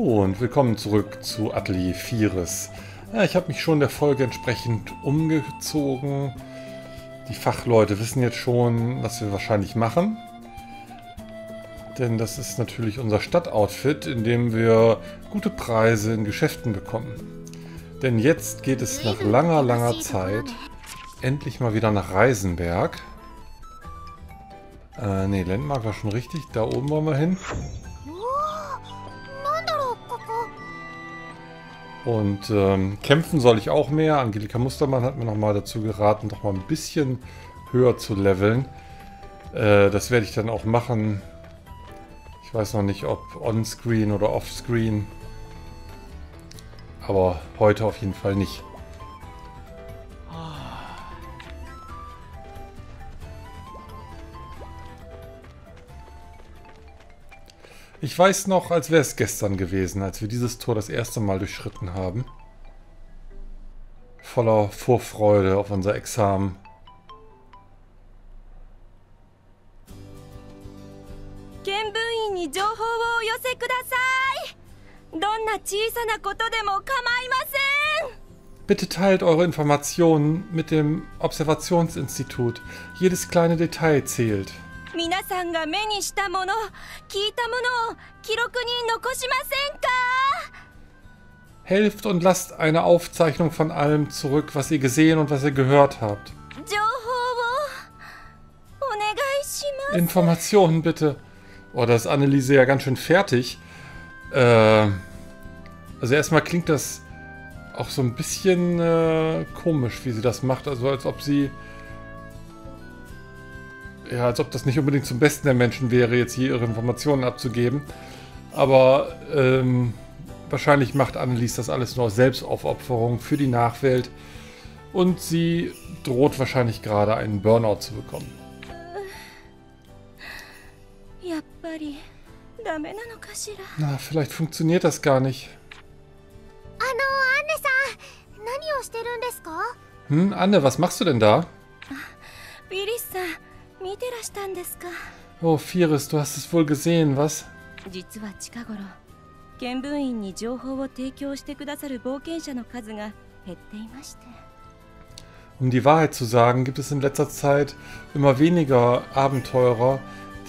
Hallo und willkommen zurück zu Atelier Vieres. Ja, ich habe mich schon der Folge entsprechend umgezogen. Die Fachleute wissen jetzt schon, was wir wahrscheinlich machen. Denn das ist natürlich unser Stadtoutfit, in dem wir gute Preise in Geschäften bekommen. Denn jetzt geht es nach langer, langer Zeit endlich mal wieder nach Reisenberg. Äh, ne, Landmark war schon richtig. Da oben wollen wir hin. Und ähm, kämpfen soll ich auch mehr. Angelika Mustermann hat mir nochmal dazu geraten, doch mal ein bisschen höher zu leveln. Äh, das werde ich dann auch machen. Ich weiß noch nicht, ob on-screen oder off-screen. Aber heute auf jeden Fall nicht. Ich weiß noch, als wäre es gestern gewesen, als wir dieses Tor das erste Mal durchschritten haben. Voller Vorfreude auf unser Examen. Bitte teilt eure Informationen mit dem Observationsinstitut. Jedes kleine Detail zählt. 皆さんが目にしたもの聞いたものを記録に残しませんか Helft und lasst eine Aufzeichnung von allem zurück, was ihr gesehen und was ihr gehört habt. Informationen bitte. Oh, da ist Anneliese ja ganz schön fertig. Äh, also erstmal klingt das auch so ein bisschen äh, komisch, wie sie das macht. Also als ob sie ja, als ob das nicht unbedingt zum Besten der Menschen wäre, jetzt hier ihre Informationen abzugeben. Aber ähm, wahrscheinlich macht Annelies das alles nur aus Selbstaufopferung für die Nachwelt. Und sie droht wahrscheinlich gerade einen Burnout zu bekommen. Na, vielleicht funktioniert das gar nicht. Hm, Anne, was machst du denn da? Oh, Firis, du hast es wohl gesehen, was? Um die Wahrheit zu sagen, gibt es in letzter Zeit immer weniger Abenteurer,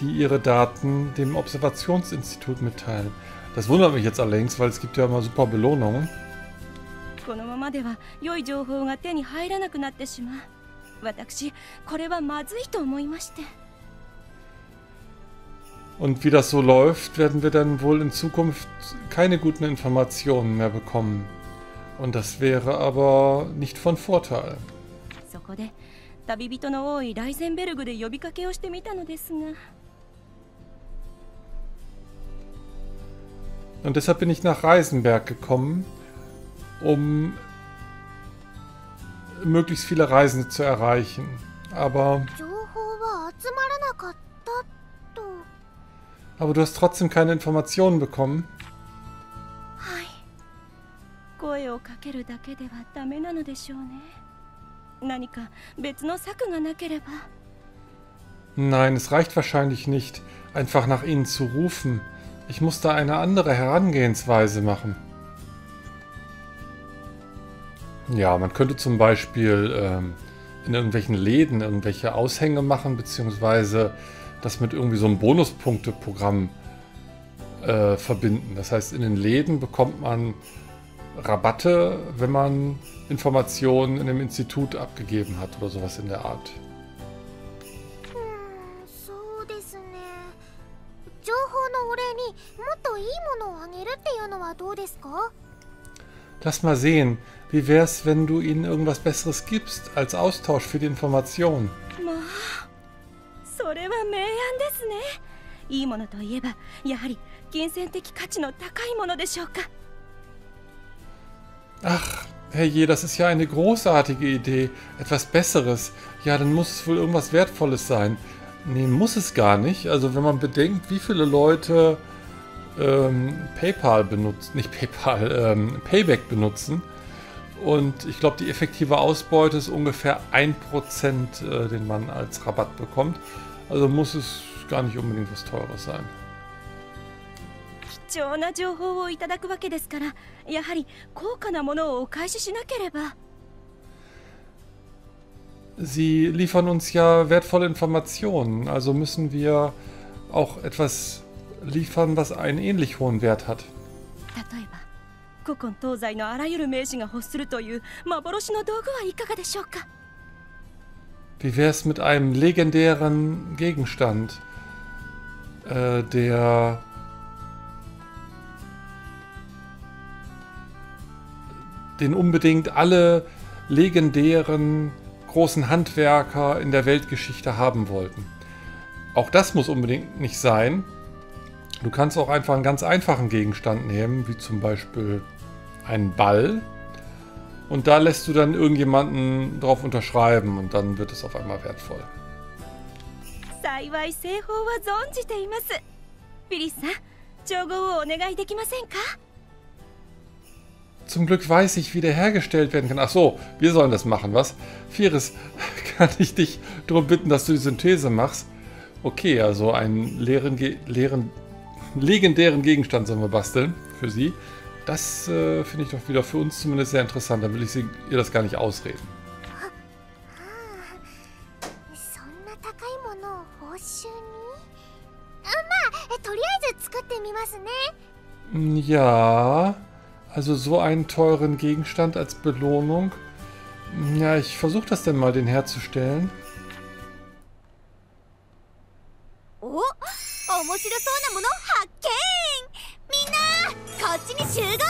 die ihre Daten dem Observationsinstitut mitteilen. Das wundert mich jetzt allerdings, weil es gibt ja immer super Belohnungen. このままでは良い情報が手に入らなくなってしまう。 私これはまずいと思いまして Und wie das so läuft, werden wir dann wohl in Zukunft keine guten Informationen mehr bekommen. Und das wäre aber nicht von Vorteil. Und deshalb bin ich nach Reisenberg gekommen, um möglichst viele Reisende zu erreichen. Aber... Aber du hast trotzdem keine Informationen bekommen. Nein, es reicht wahrscheinlich nicht, einfach nach ihnen zu rufen. Ich muss da eine andere Herangehensweise machen. Ja, man könnte zum Beispiel ähm, in irgendwelchen Läden irgendwelche Aushänge machen, beziehungsweise das mit irgendwie so einem Bonuspunkteprogramm äh, verbinden. Das heißt, in den Läden bekommt man Rabatte, wenn man Informationen in dem Institut abgegeben hat oder sowas in der Art. Lass mal sehen, wie wär's, wenn du ihnen irgendwas Besseres gibst, als Austausch für die Information? Ach, herrje, das ist ja eine großartige Idee. Etwas Besseres. Ja, dann muss es wohl irgendwas Wertvolles sein. Nee, muss es gar nicht. Also wenn man bedenkt, wie viele Leute ähm, PayPal benutzen, nicht PayPal, ähm, Payback benutzen, und ich glaube, die effektive Ausbeute ist ungefähr 1%, äh, den man als Rabatt bekommt. Also muss es gar nicht unbedingt was Teures sein. 貴重な情報をいただくわけですからやはり高価なものをお返ししなければ Sie liefern uns ja wertvolle Informationen, also müssen wir auch etwas liefern, was einen ähnlich hohen Wert hat. 例えば 古今東西のあらゆる名士が欲するという幻の道具はいかがでしょうか Wie wäre es mit einem legendären Gegenstand, äh, der den unbedingt alle legendären großen Handwerker in der Weltgeschichte haben wollten. Auch das muss unbedingt nicht sein. Du kannst auch einfach einen ganz einfachen Gegenstand nehmen, wie zum Beispiel einen Ball. Und da lässt du dann irgendjemanden drauf unterschreiben und dann wird es auf einmal wertvoll. 幸い製法は存じていますフィリスさん調合をお願いできませんか Zum Glück weiß ich, wie der hergestellt werden kann. Ach so, wir sollen das machen, was? Firis, kann ich dich darum bitten, dass du die Synthese machst? Okay, also einen leeren, leeren, legendären Gegenstand sollen wir basteln für sie. Das äh, finde ich doch wieder für uns zumindest sehr interessant. Dann will ich sie, ihr das gar nicht ausreden. Ah, ah, ja, also so einen teuren Gegenstand als Belohnung. Ja, ich versuche das denn mal, den herzustellen. Oh! 面白そうなもの発見みんなこっちに集合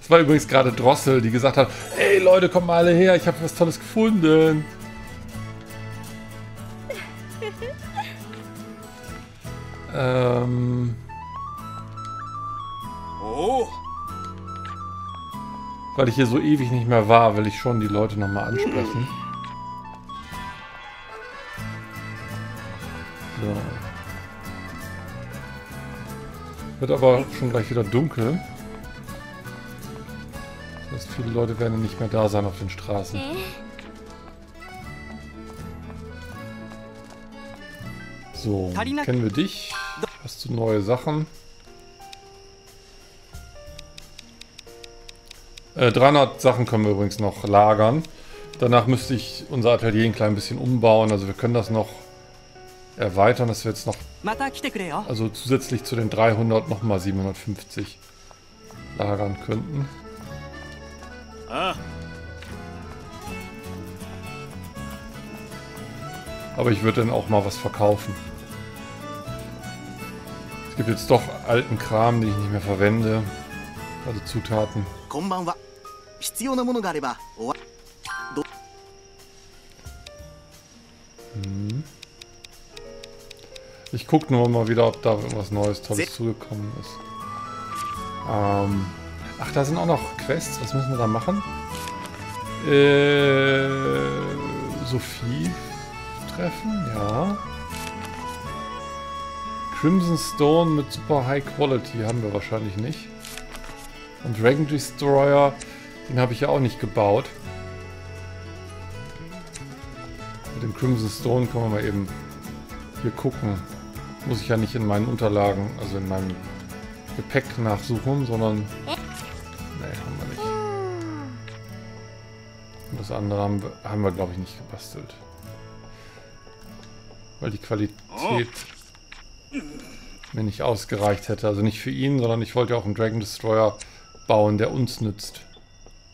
Das war übrigens gerade Drossel, die gesagt hat, ey Leute, kommt mal alle her, ich habe was Tolles gefunden. ähm, おお weil ich hier so ewig nicht mehr war, will ich schon die Leute nochmal ansprechen. So. Wird aber schon gleich wieder dunkel. Das heißt, viele Leute werden nicht mehr da sein auf den Straßen. え So, kennen wir dich? Hast du neue Sachen? Äh, 300 Sachen können wir übrigens noch lagern. Danach müsste ich unser Atelier ein klein bisschen umbauen. Also wir können das noch erweitern, dass wir jetzt noch, also zusätzlich zu den 300 nochmal 750 lagern könnten. Aber ich würde dann auch mal was verkaufen. Es gibt jetzt doch alten Kram, den ich nicht mehr verwende. Also Zutaten. Hm. Ich gucke nur mal wieder, ob da irgendwas Neues, Tolles zugekommen ist. Ähm, ach, da sind auch noch Quests. Was müssen wir da machen? Äh, Sophie treffen, ja. Crimson Stone mit super High Quality haben wir wahrscheinlich nicht. Und Dragon Destroyer, den habe ich ja auch nicht gebaut. Mit dem Crimson Stone können wir mal eben hier gucken. Muss ich ja nicht in meinen Unterlagen, also in meinem Gepäck nachsuchen, sondern... Nee, haben wir nicht. Und das andere haben wir, haben wir glaube ich, nicht gebastelt. Weil die Qualität mir nicht ausgereicht hätte. Also nicht für ihn, sondern ich wollte auch einen Dragon Destroyer bauen, der uns nützt.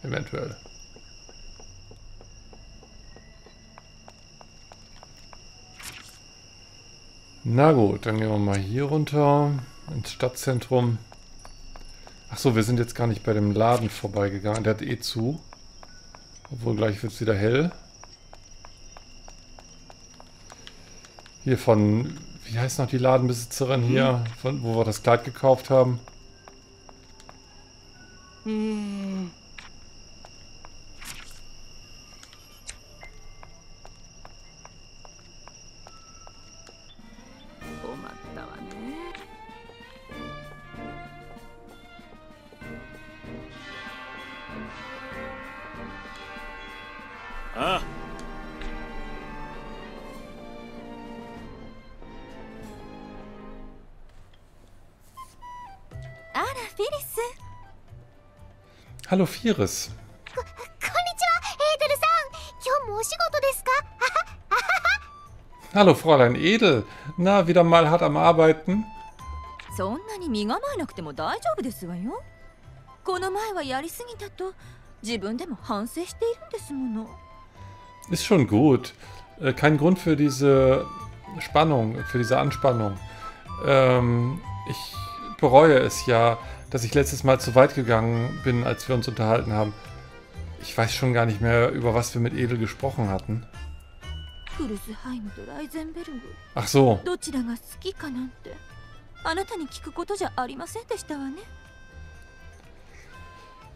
Eventuell. Na gut, dann gehen wir mal hier runter ins Stadtzentrum. Achso, wir sind jetzt gar nicht bei dem Laden vorbeigegangen. Der hat eh zu. Obwohl gleich wird es wieder hell. Hier von, wie heißt noch die Ladenbesitzerin hier, von, wo wir das Kleid gekauft haben? う Hallo Firis. こんにちはエーデルさん今日もお仕事ですか Hallo Fräulein Edel. Na, wieder mal hart am Arbeiten? そんなに身構えなくても大丈夫ですわよこの前はやりすぎたと自分でも反省しているんですもの Ist schon gut. Äh, kein Grund für diese Spannung, für diese Anspannung. Ähm, ich bereue es ja, dass ich letztes Mal zu weit gegangen bin, als wir uns unterhalten haben. Ich weiß schon gar nicht mehr, über was wir mit Edel gesprochen hatten. Ach so.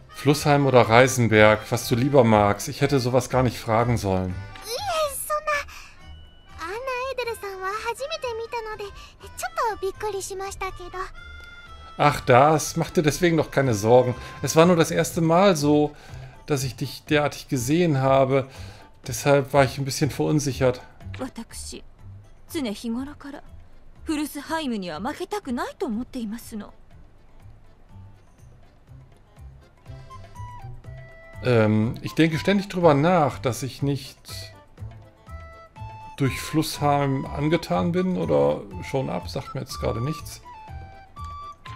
Flussheim oder Reisenberg, was du lieber magst. Ich hätte sowas gar nicht fragen sollen. Ach das, mach dir deswegen doch keine Sorgen. Es war nur das erste Mal so, dass ich dich derartig gesehen habe. Deshalb war ich ein bisschen verunsichert. 私常日頃からフルスハイムには負けたくないと思っていますの Ähm, ich denke ständig drüber nach, dass ich nicht durch Flussheim angetan bin oder schon ab, sagt mir jetzt gerade nichts.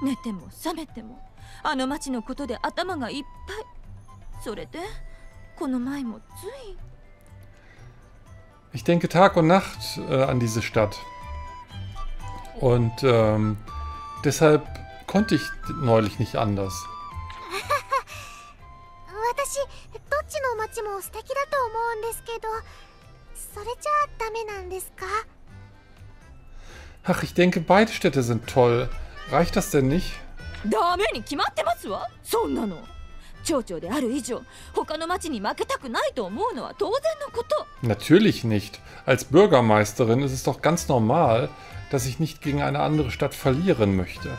寝ても覚めてもあの町のことで頭がいっぱいそれでこの前もつい Ich denke Tag und Nacht äh, an diese Stadt. Und ähm, deshalb konnte ich neulich nicht anders. 私どっちの街も素敵だと思うんですけどそれじゃあダメなんですか Ach, ich denke, beide Städte sind toll. Reicht das denn nicht? ダメに決まってますわそんなの町長である以上他の町に負けたくないと思うのは当然のこと Natürlich nicht. Als Bürgermeisterin ist es doch ganz normal, dass ich nicht gegen eine andere Stadt verlieren möchte.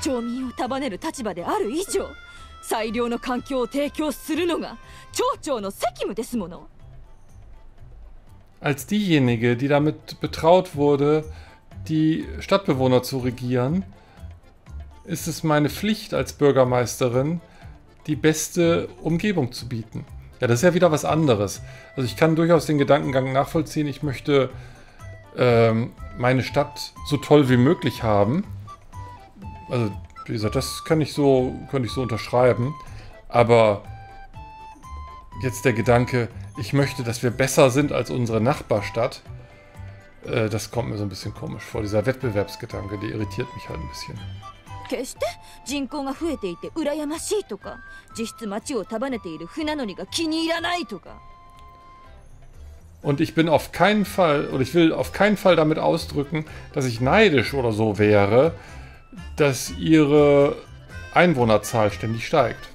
町民を束ねる立場である以上最良の環境を提供するのが町長の責務ですもの Als diejenige, die damit betraut wurde, die Stadtbewohner zu regieren, ist es meine Pflicht als Bürgermeisterin, die beste Umgebung zu bieten. Ja, das ist ja wieder was anderes. Also ich kann durchaus den Gedankengang nachvollziehen, ich möchte ähm, meine Stadt so toll wie möglich haben. Also, wie gesagt, das kann ich so, könnte ich so unterschreiben. Aber jetzt der Gedanke, ich möchte, dass wir besser sind als unsere Nachbarstadt, äh, das kommt mir so ein bisschen komisch vor. Dieser Wettbewerbsgedanke, der irritiert mich halt ein bisschen. 決して人口が増えていて羨ましいとか実質町を束ねている船乗りが気に入らないとか Und ich bin auf keinen Fall, oder ich will auf keinen Fall damit ausdrücken, dass ich neidisch oder so wäre, dass ihre Einwohnerzahl ständig steigt.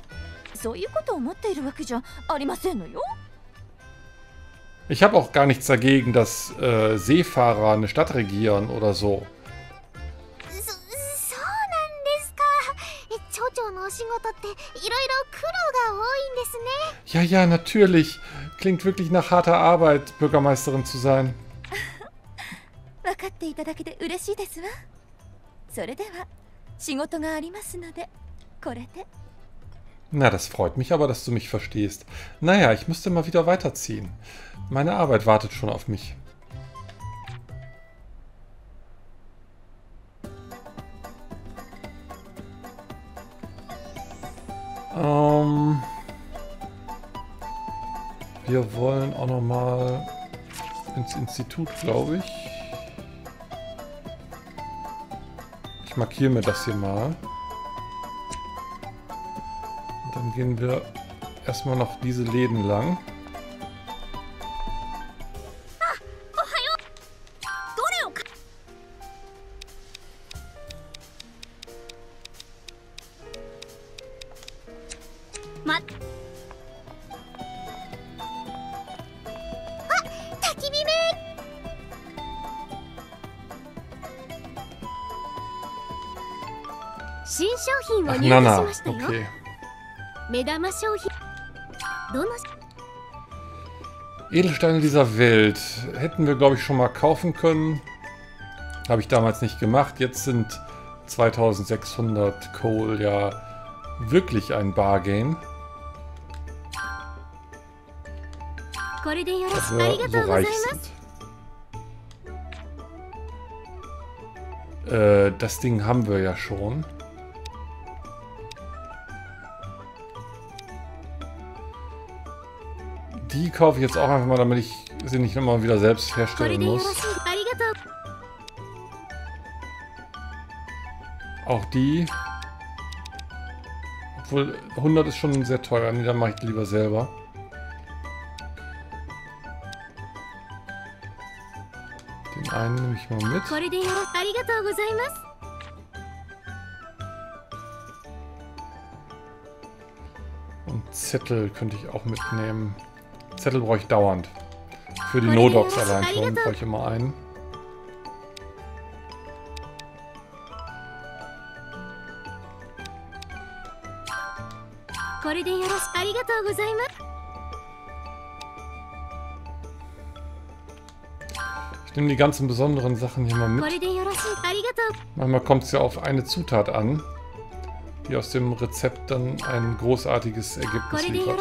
そ ich habe auch gar nichts dagegen, dass äh, Seefahrer eine Stadt regieren oder so. Ja, ja, natürlich. Klingt wirklich nach harter Arbeit, Bürgermeisterin zu sein. Na, das freut mich aber, dass du mich verstehst. Naja, ich müsste mal wieder weiterziehen. Meine Arbeit wartet schon auf mich. Ähm, wir wollen auch noch mal ins Institut, glaube ich. Ich markiere mir das hier mal. Und dann gehen wir erstmal noch diese Läden lang. 7. Okay. Edelsteine dieser Welt. Hätten wir, glaube ich, schon mal kaufen können. Habe ich damals nicht gemacht. Jetzt sind 2600 Kohl ja wirklich ein Bargain. Also, Dass wir so reich sind. Äh, das Ding haben wir ja schon. die kaufe ich jetzt auch einfach mal, damit ich sie nicht immer wieder selbst herstellen muss. Auch die. Obwohl 100 ist schon sehr teuer. Nee, dann mache ich die lieber selber. Den einen nehme ich mal mit. Und Zettel könnte ich auch mitnehmen. Zettel brauche ich dauernd. Für die Nodocs allein schon brauche ich immer einen. Ich nehme die ganzen besonderen Sachen hier mal mit. Manchmal kommt es ja auf eine Zutat an, die aus dem Rezept dann ein großartiges Ergebnis liefert.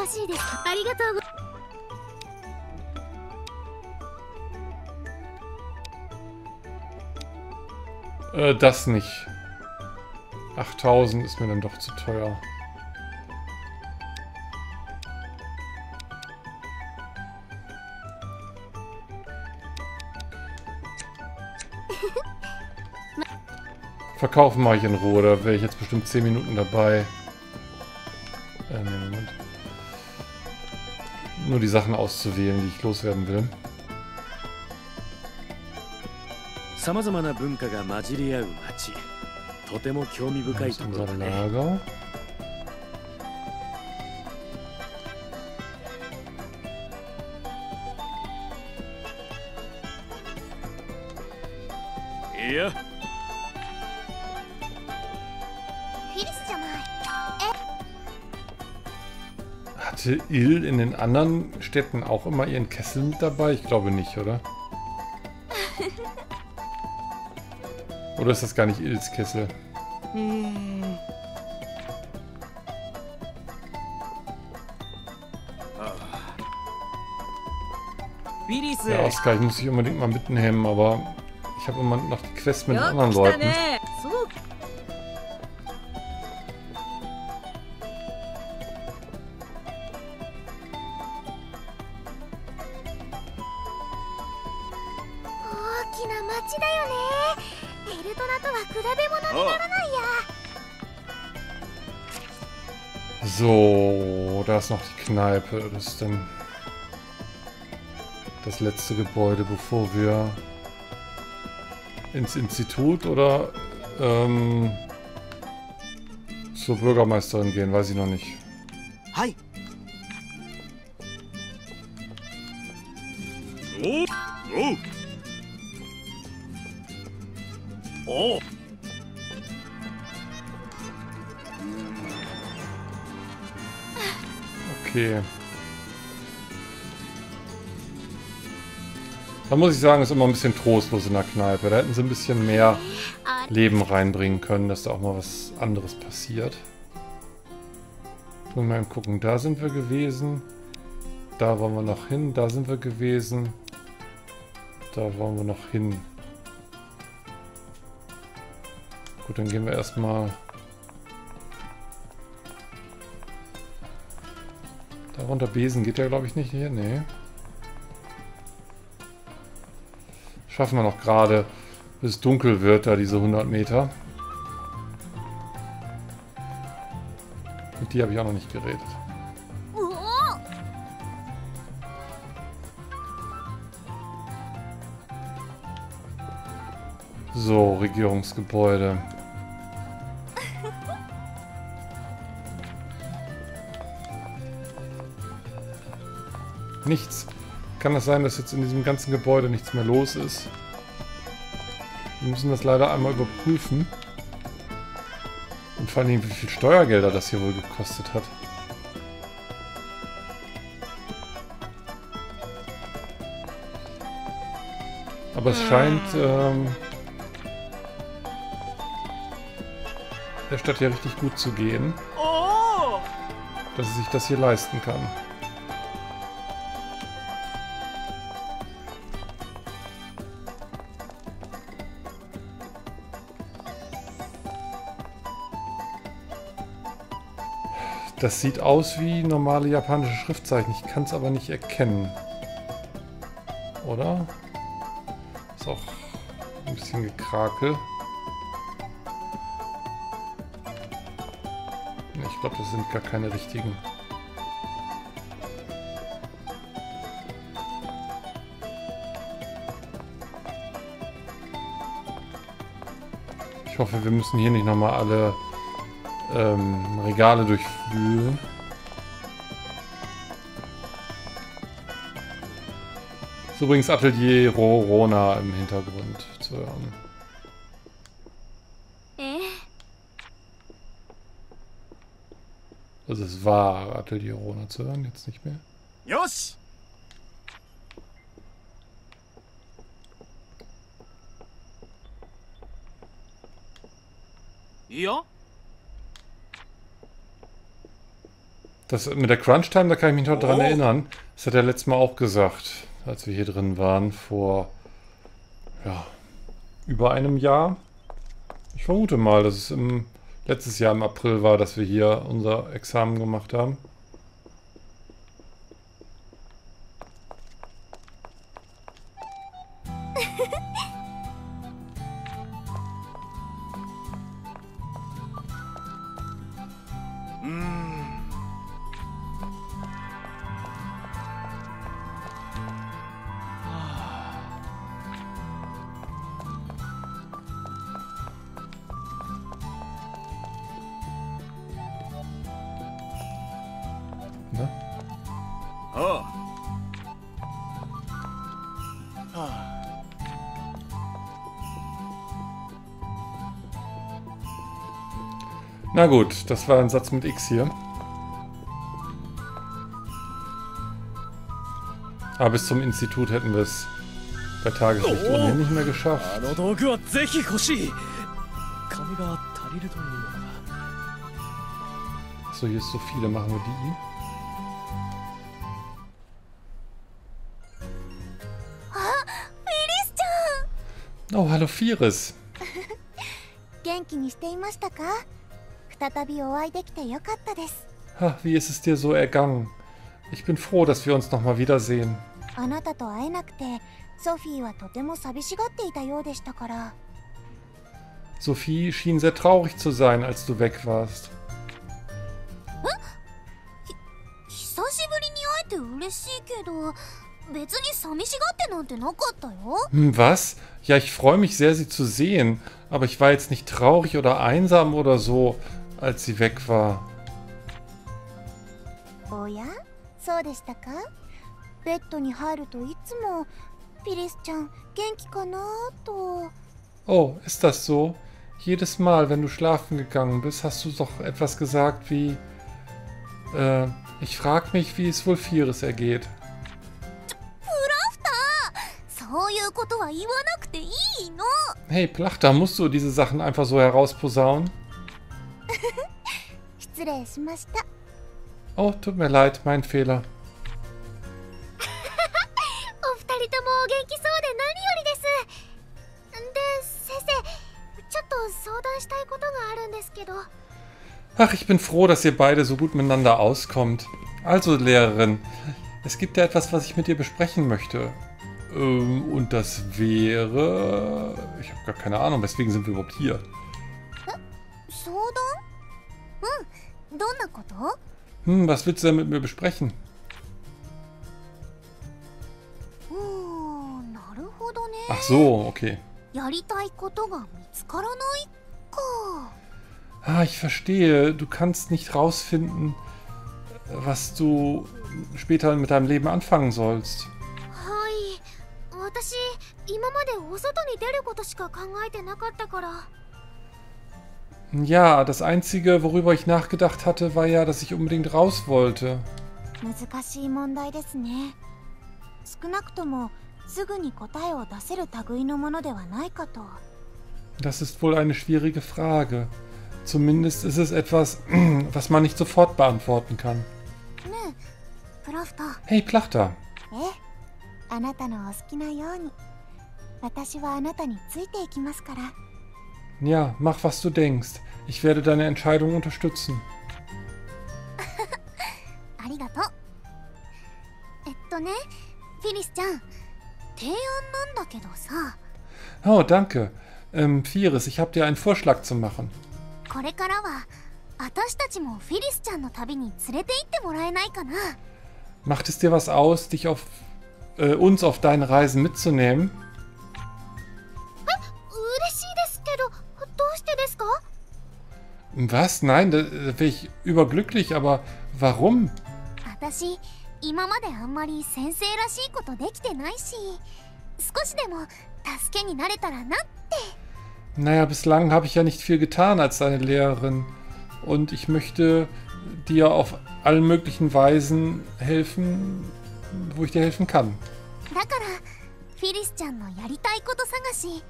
Äh, das nicht. 8000 ist mir dann doch zu teuer. Verkaufen mache ich in Ruhe, da wäre ich jetzt bestimmt 10 Minuten dabei. Äh, nee, Moment. Nur die Sachen auszuwählen, die ich loswerden will. さまざまな文化が混じり合う街とても興味深 Wo い ist ところ unser だね Lager? Ja. いやフィリスじゃない Hatte Il in den anderen Städten auch immer ihren Kessel mit dabei? Ich glaube nicht, oder? Oder ist das gar nicht Ils Kessel? Hm. Ja, Oscar, ich muss dich unbedingt mal mitnehmen, aber ich habe immer noch die Quest mit anderen Leuten. Ist noch die Kneipe. Das ist dann das letzte Gebäude, bevor wir ins Institut oder ähm, zur Bürgermeisterin gehen, weiß ich noch nicht. Muss ich sagen, ist immer ein bisschen trostlos in der Kneipe. Da hätten sie ein bisschen mehr Leben reinbringen können, dass da auch mal was anderes passiert. Mal eben gucken, da sind wir gewesen. Da wollen wir noch hin, da sind wir gewesen. Da wollen wir noch hin. Gut, dann gehen wir erstmal. Da runter Besen geht ja, glaube ich, nicht hier. Nee. Schaffen wir noch gerade, bis dunkel wird, da diese 100 Meter. Mit die habe ich auch noch nicht geredet. So, Regierungsgebäude. Nichts. Kann das sein, dass jetzt in diesem ganzen Gebäude nichts mehr los ist? Wir müssen das leider einmal überprüfen. Und vor allem, wie viel Steuergelder das hier wohl gekostet hat. Aber es scheint, ähm, der Stadt hier richtig gut zu gehen, おお dass sie sich das hier leisten kann. Das sieht aus wie normale japanische Schriftzeichen. Ich kann es aber nicht erkennen. Oder? Ist auch ein bisschen gekrakel. Ich glaube, das sind gar keine richtigen. Ich hoffe, wir müssen hier nicht nochmal alle ähm, Regale durchwühlen. Ist übrigens Atelier Rorona im Hintergrund zu hören. Äh. Also es war Atelier Rona zu hören, jetzt nicht mehr. Jos! Ja? Das mit der Crunch Time, da kann ich mich noch dran Oh. erinnern. Das hat er letztes Mal auch gesagt, als wir hier drin waren, vor ja, über einem Jahr. Ich vermute mal, dass es im letztes Jahr im April war, dass wir hier unser Examen gemacht haben. Na gut, das war ein Satz mit X hier. Aber bis zum Institut hätten wir es bei Tageslicht Oh. ohnehin nicht mehr geschafft. あの道具はぜひ欲しい金が足りるというのか Achso, hier ist so viele. Machen wir die. フィリスちゃん Oh, hallo Firis. 元気にしていましたか wie ist es dir so ergangen? Ich bin froh, dass wir uns nochmal wiedersehen. Sophie schien sehr traurig zu sein, als du weg warst. Was? Ja, ich freue mich sehr, sie zu sehen, aber ich war jetzt nicht traurig oder einsam oder so als sie weg war. おやそうでしたかベッドに入るといつもフィリスちゃん元気かなと Oh, ist das so? Jedes Mal, wenn du schlafen gegangen bist, hast du doch etwas gesagt wie... Äh, ich frag mich, wie es wohl Firis ergeht. そういうことは言わなくていいの Hey, Plachter, musst du diese Sachen einfach so herausposaunen? Oh, tut mir leid, mein Fehler. Ach, ich bin froh, dass ihr beide so gut miteinander auskommt. Also, Lehrerin, es gibt ja etwas, was ich mit dir besprechen möchte. Ähm, und das wäre... Ich habe gar keine Ahnung, weswegen sind wir überhaupt hier. Hm? Hm, was willst du denn mit mir besprechen? Oh, Ach so, okay. Ah, ich verstehe. Du kannst nicht rausfinden, was du später mit deinem Leben anfangen sollst. Ja, das Einzige, worüber ich nachgedacht hatte, war ja, dass ich unbedingt raus wollte. 難しい問題ですね少なくともすぐに答えを出せる類のものではないかと Das ist wohl eine schwierige Frage. Zumindest ist es etwas, was man nicht sofort beantworten kann. ねえプラフター Hey, Plachter. え ja, mach, was du denkst. Ich werde deine Entscheidung unterstützen. Oh, danke. Ähm, Firis, ich habe dir einen Vorschlag zu machen. Macht es dir was aus, dich auf äh, uns auf deinen Reisen mitzunehmen? 嬉しいですけどどうしてですか Was? Nein, da, da wäre ich überglücklich, aber warum? 私今まであんまり先生らしいことできてないし少しでも助けになれたらな Naja, bislang habe ich ja nicht viel getan als deine Lehrerin. Und ich möchte dir auf allen möglichen Weisen helfen, wo ich dir helfen kann. だからフィリスちゃんのやりたいこと探し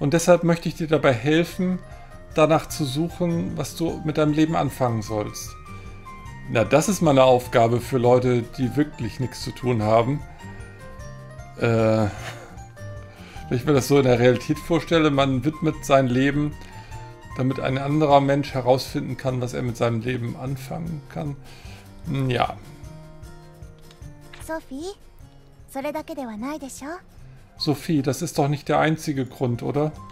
Und deshalb möchte ich dir dabei helfen, danach zu suchen, was du mit deinem Leben anfangen sollst. Na, das ist meine Aufgabe für Leute, die wirklich nichts zu tun haben. Äh, wenn ich mir das so in der Realität vorstelle, man widmet sein Leben, damit ein anderer Mensch herausfinden kann, was er mit seinem Leben anfangen kann. Hm, Ja, ソ Sophie, das ist doch nicht der einzige Grund, oder?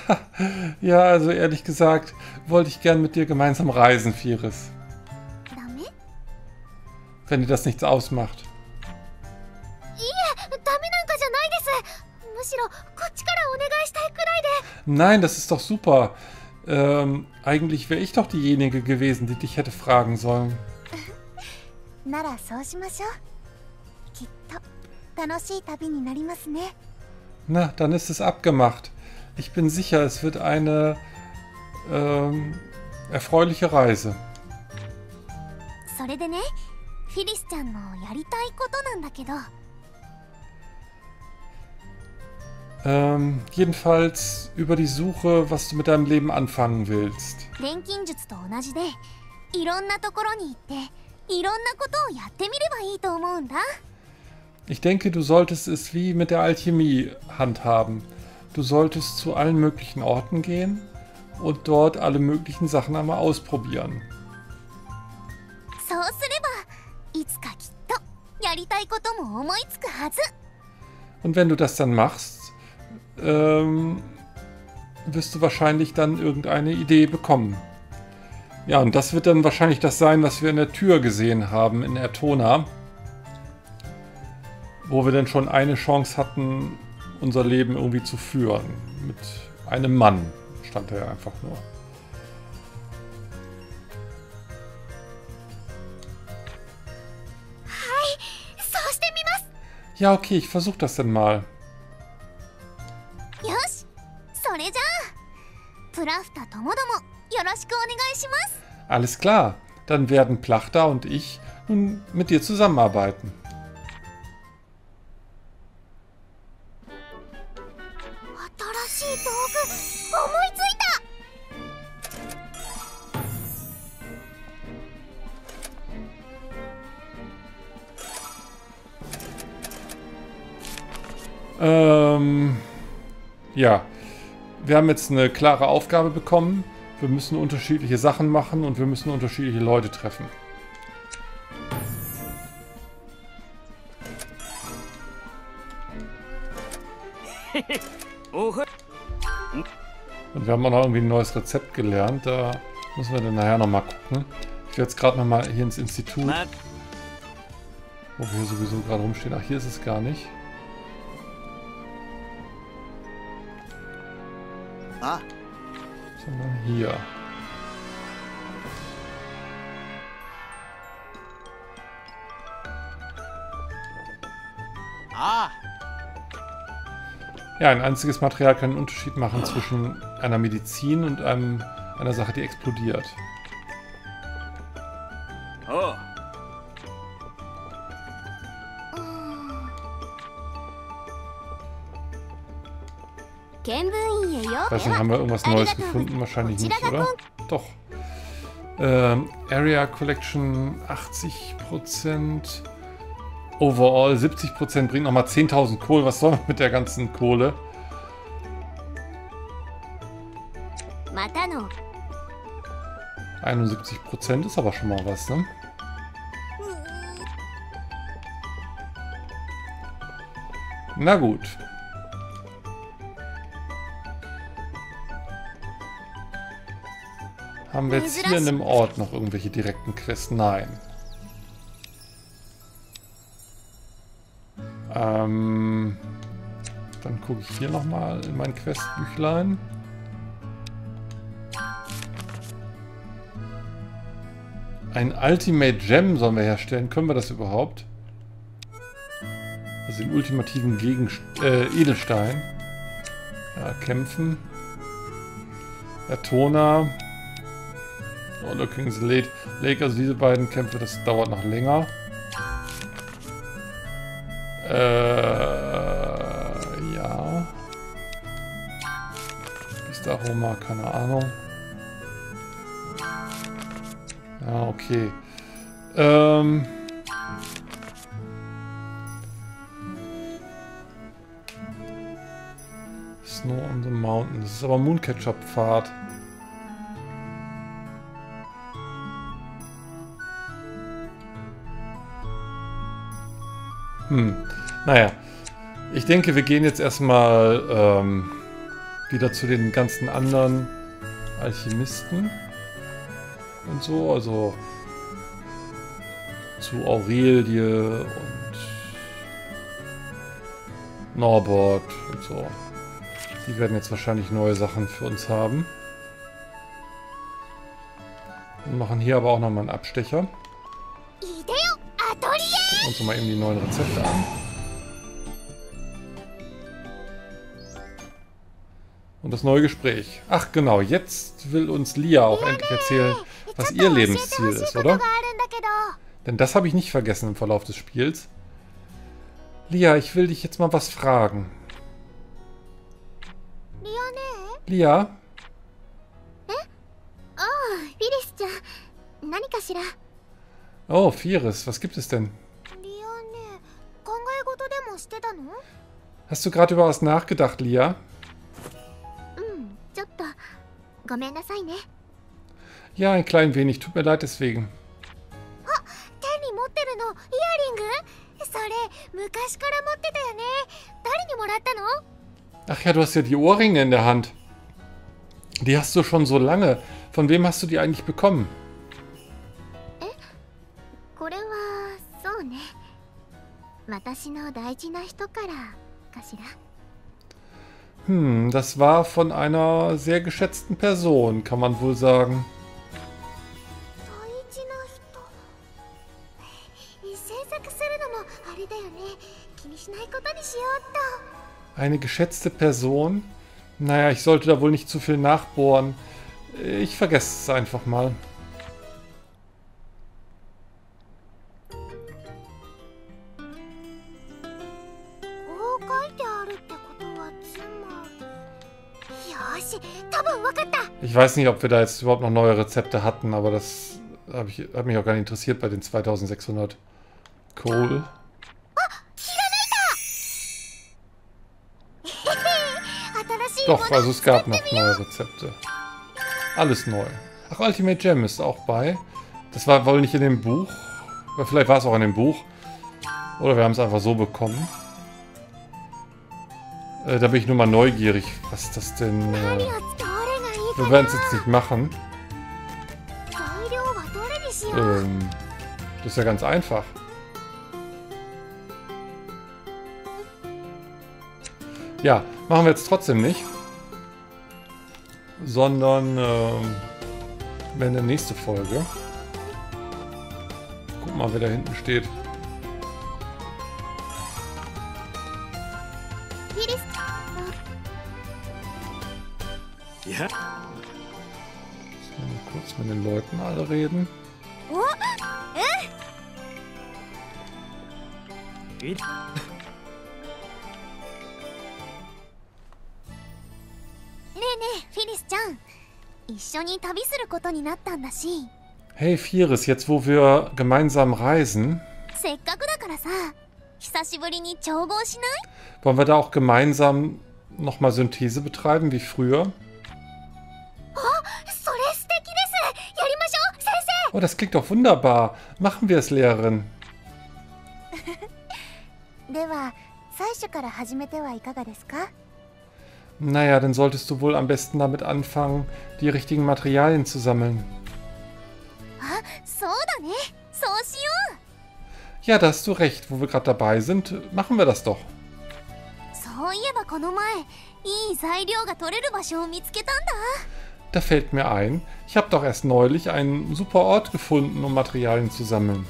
ja, also ehrlich gesagt, wollte ich gern mit dir gemeinsam reisen, Firis. Wenn dir das nichts ausmacht. Nein, das ist doch super. Ähm, eigentlich wäre ich doch diejenige gewesen, die dich hätte fragen sollen. ならそうしましょうきっと楽しい旅になりますね Na, dann ist es abgemacht. Ich bin sicher, es wird eine ähm, erfreuliche Reise. それでねフィリスちゃんのやりたいことなんだけど Ähm, jedenfalls über die Suche, was du mit deinem Leben anfangen willst. Ich denke, du solltest es wie mit der Alchemie handhaben. Du solltest zu allen möglichen Orten gehen und dort alle möglichen Sachen einmal ausprobieren. Und wenn du das dann machst, ähm, wirst du wahrscheinlich dann irgendeine Idee bekommen. Ja, und das wird dann wahrscheinlich das sein, was wir in der Tür gesehen haben in Ertona, wo wir dann schon eine Chance hatten, unser Leben irgendwie zu führen. Mit einem Mann stand er einfach nur. Ja, okay, ich versuche das dann mal. Alles klar, dann werden Plachter und ich nun mit dir zusammenarbeiten. Ähm, ja, wir haben jetzt eine klare Aufgabe bekommen. Wir müssen unterschiedliche Sachen machen und wir müssen unterschiedliche Leute treffen. Und wir haben auch noch irgendwie ein neues Rezept gelernt. Da müssen wir dann nachher nochmal gucken. Ich werde jetzt gerade nochmal hier ins Institut, wo wir hier sowieso gerade rumstehen. Ach, hier ist es gar nicht. Ah, Sondern hier. ah, Ja, ein einziges Material kann einen Unterschied machen zwischen einer Medizin und einem, einer Sache, die explodiert. weiß haben wir irgendwas Neues gefunden? Wahrscheinlich nicht, oder? Doch. Ähm, Area Collection 80%. Overall 70% bringt nochmal 10.000 Kohle. Was soll man mit der ganzen Kohle? Matano. 71% ist aber schon mal was, ne? Na gut. Haben wir jetzt hier in dem Ort noch irgendwelche direkten Quests? Nein. Ähm, dann gucke ich hier nochmal in mein Questbüchlein. Ein Ultimate Gem sollen wir herstellen. Können wir das überhaupt? Also den ultimativen Gegenst äh, Edelstein. Ja, kämpfen. Atona. Und oh, King's Lake. Lake. Also diese beiden Kämpfe, das dauert noch länger. Äh, ja. Ist da Roma, keine Ahnung. Ja, okay. Ähm. Snow on the Mountain. Das ist aber Mooncatcher-Pfad. Hm. Naja. Ich denke, wir gehen jetzt erstmal ähm, wieder zu den ganzen anderen Alchemisten und so, also zu Aurelie und Norbert und so. Die werden jetzt wahrscheinlich neue Sachen für uns haben. Und machen hier aber auch nochmal einen Abstecher uns mal eben die neuen Rezepte an. Und das neue Gespräch. Ach genau, jetzt will uns Lia auch endlich erzählen, was ihr Lebensziel ist, oder? Denn das habe ich nicht vergessen im Verlauf des Spiels. Lia, ich will dich jetzt mal was fragen. Lia? Oh, oh Firis, was gibt es denn? Hast du gerade über was nachgedacht, Lia? Ja, ein klein wenig. Tut mir leid deswegen. Ach ja, du hast ja die Ohrringe in der Hand. Die hast du schon so lange. Von wem hast du die eigentlich bekommen? 私の大事な人からかしら Hm, das war von einer sehr geschätzten Person, kann man wohl sagen. 大事な人制作するのもあれだよね気にしないことにしようっと Eine geschätzte Person? Naja, ich sollte da wohl nicht zu viel nachbohren. Ich vergesse es einfach mal. Ich weiß nicht, ob wir da jetzt überhaupt noch neue Rezepte hatten, aber das habe ich, hat mich auch gar nicht interessiert bei den 2600 Kohl. Doch, also es gab noch neue Rezepte. Alles neu. Ach, Ultimate Gem ist auch bei. Das war wohl nicht in dem Buch. Aber vielleicht war es auch in dem Buch. Oder wir haben es einfach so bekommen. Äh, da bin ich nur mal neugierig, was das denn... Äh wir werden es jetzt nicht machen. Ähm, das ist ja ganz einfach. Ja, machen wir jetzt trotzdem nicht. Sondern ähm, wenn der nächste Folge. Guck mal, wer da hinten steht. Ja. Jetzt mit den Leuten alle reden. Hey, Firis, jetzt wo wir gemeinsam reisen, wollen wir da auch gemeinsam nochmal Synthese betreiben wie früher? Oh, das klingt doch wunderbar. Machen wir es, Lehrerin. 生では採取から始めてはいかがですか Naja, dann solltest du wohl am besten damit anfangen, die richtigen Materialien zu sammeln. あそうだねそうしよ Ja, da hast du recht. Wo wir gerade dabei sind, machen wir das doch. da fällt mir ein, ich habe doch erst neulich einen super Ort gefunden, um Materialien zu sammeln.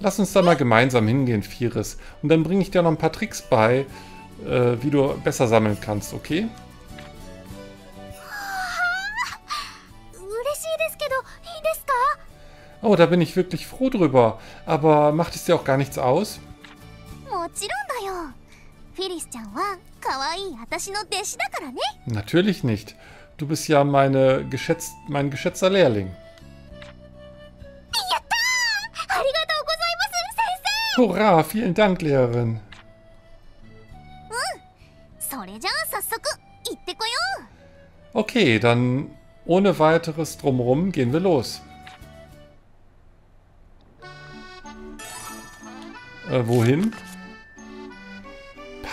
Lass uns da mal gemeinsam hingehen, Firis. Und dann bringe ich dir noch ein paar Tricks bei, äh, wie du besser sammeln kannst, okay? Oh, da bin ich wirklich froh drüber. Aber macht es dir auch gar nichts aus? もちろんだよフィリスちゃんは可愛い私の弟子だからね Natürlich nicht. Du bist ja meine geschätzt, mein geschätzter Lehrling. ありがとうございます先 Hurra, vielen Dank, Lehrerin. 生それじゃあ早速行ってこよう Okay, dann ohne weiteres drumrum gehen wir los. Äh, wohin?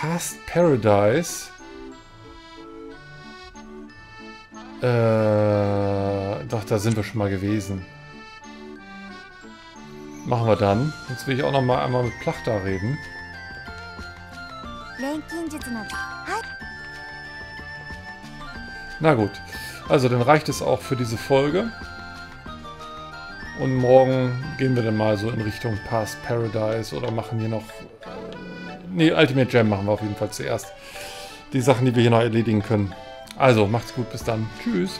Past Paradise. Äh, doch, da sind wir schon mal gewesen. Machen wir dann. Jetzt will ich auch noch mal einmal mit Plachta reden. Na gut. Also, dann reicht es auch für diese Folge. Und morgen gehen wir dann mal so in Richtung Past Paradise oder machen hier noch äh, Nee, Ultimate Jam machen wir auf jeden Fall zuerst. Die Sachen, die wir hier noch erledigen können. Also, macht's gut, bis dann. Tschüss.